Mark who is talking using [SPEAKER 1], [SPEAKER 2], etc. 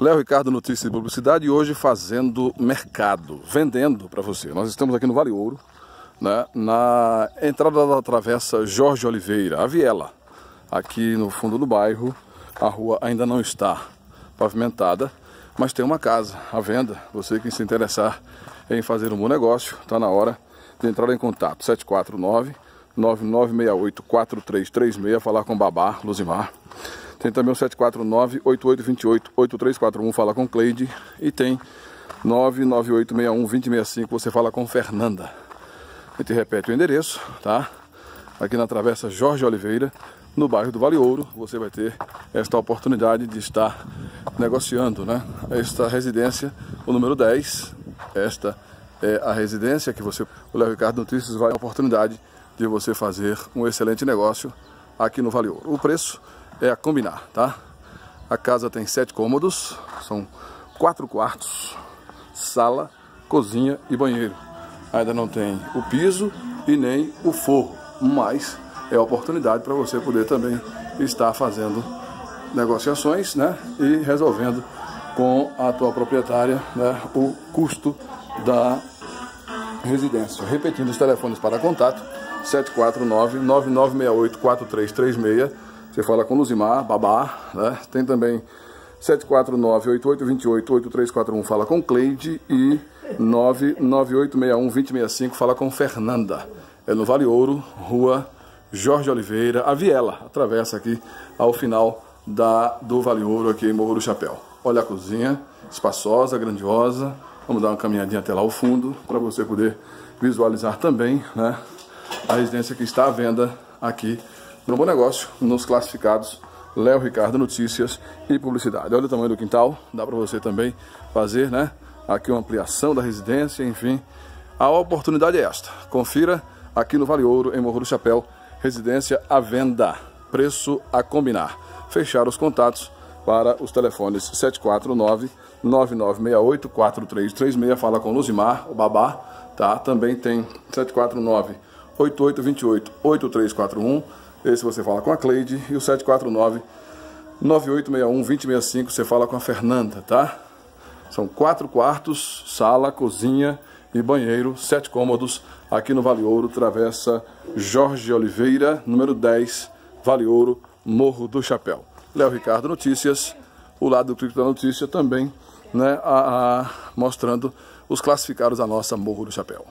[SPEAKER 1] Léo Ricardo Notícias e Publicidade hoje fazendo mercado, vendendo para você. Nós estamos aqui no Vale Ouro, né, na entrada da travessa Jorge Oliveira, a Viela. Aqui no fundo do bairro, a rua ainda não está pavimentada, mas tem uma casa à venda. Você que se interessar em fazer um bom negócio, está na hora de entrar em contato. 749 9968 4336, falar com Babá, Luzimar. Tem também o 749-8828-8341, fala com Cleide. E tem 99861-2065, você fala com Fernanda. A gente repete o endereço, tá? Aqui na Travessa Jorge Oliveira, no bairro do Vale Ouro, você vai ter esta oportunidade de estar negociando, né? Esta residência, o número 10, esta é a residência que você, o Léo Ricardo Notícias vai a oportunidade de você fazer um excelente negócio aqui no Vale Ouro. O preço é a combinar, tá? A casa tem sete cômodos, são quatro quartos, sala, cozinha e banheiro. Ainda não tem o piso e nem o forro, mas é a oportunidade para você poder também estar fazendo negociações, né? E resolvendo com a tua proprietária né, o custo da residência. Repetindo os telefones para contato, 749 9968 4336 você fala com Luzimar, Babá, né? Tem também 749-8828-8341, fala com Cleide e 99861-2065, fala com Fernanda. É no Vale Ouro, rua Jorge Oliveira, a Viela, atravessa aqui ao final da, do Vale Ouro, aqui em Morro do Chapéu. Olha a cozinha, espaçosa, grandiosa. Vamos dar uma caminhadinha até lá ao fundo, para você poder visualizar também né, a residência que está à venda aqui no Bom Negócio, nos classificados Léo Ricardo Notícias e Publicidade. Olha o tamanho do quintal, dá para você também fazer, né? Aqui uma ampliação da residência, enfim. A oportunidade é esta. Confira aqui no Vale Ouro, em Morro do Chapéu, residência à venda, preço a combinar. Fechar os contatos para os telefones 749 9968 4336, fala com Luzimar, o babá, tá? Também tem 749 8828 8341 esse você fala com a Cleide. E o 749 9861 2065 você fala com a Fernanda, tá? São quatro quartos, sala, cozinha e banheiro, sete cômodos, aqui no Vale Ouro, Travessa Jorge Oliveira, número 10, Vale Ouro, Morro do Chapéu. Léo Ricardo Notícias, o lado do Crítico da Notícia também, né, a, a, mostrando os classificados da nossa Morro do Chapéu.